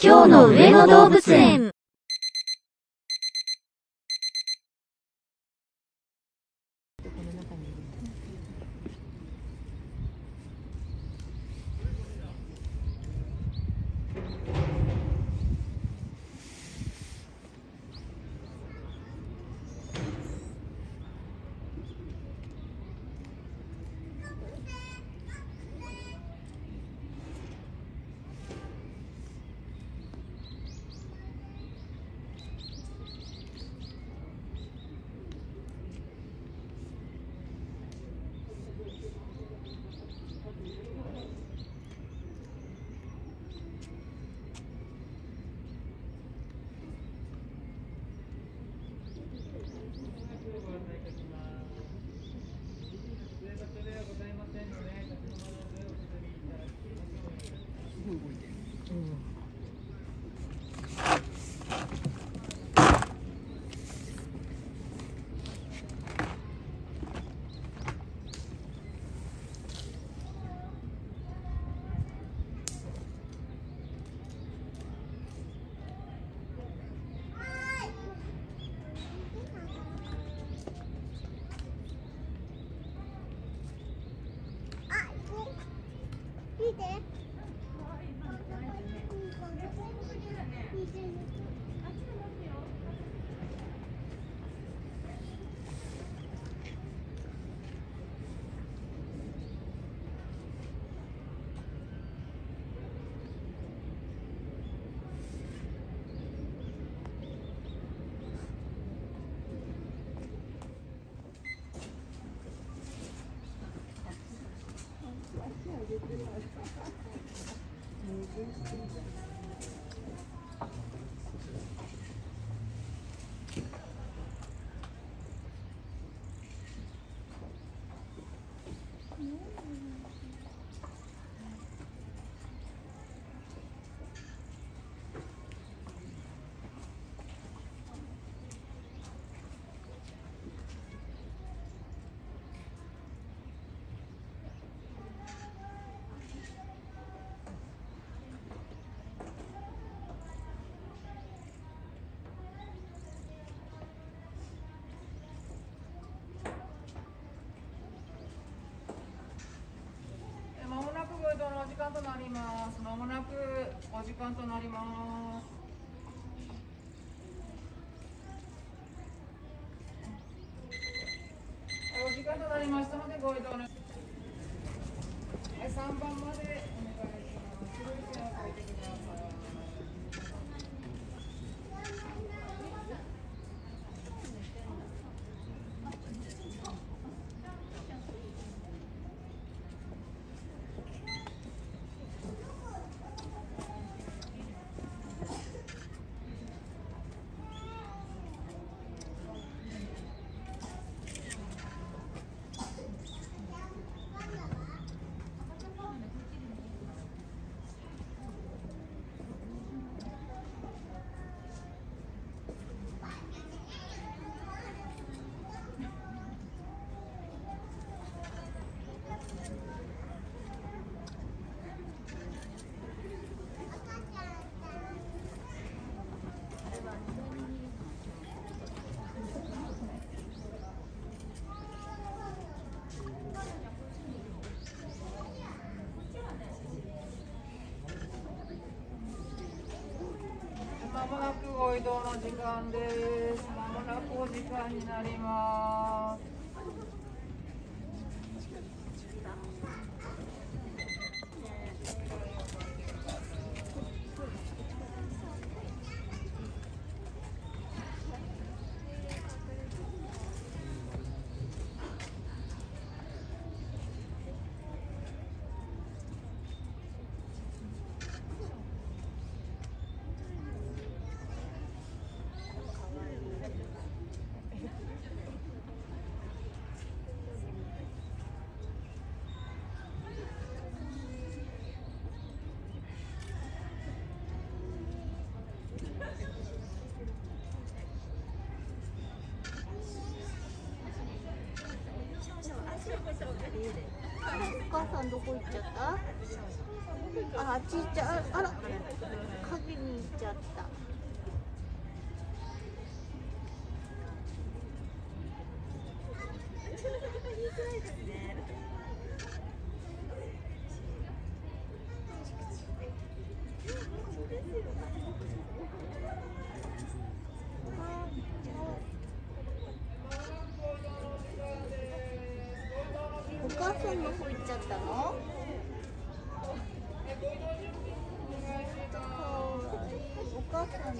今日の上野動物園。ます。まもなくお時間となります。お時間となりましたのでご移動の。はい、三番までお願いします。印を書いてください。まもなくご移動の時間です。まもなくお時間になります。お母さんどこ行っちゃった？あちっちゃうあら。影に行っちゃった。こんな行っちゃったの？お母さん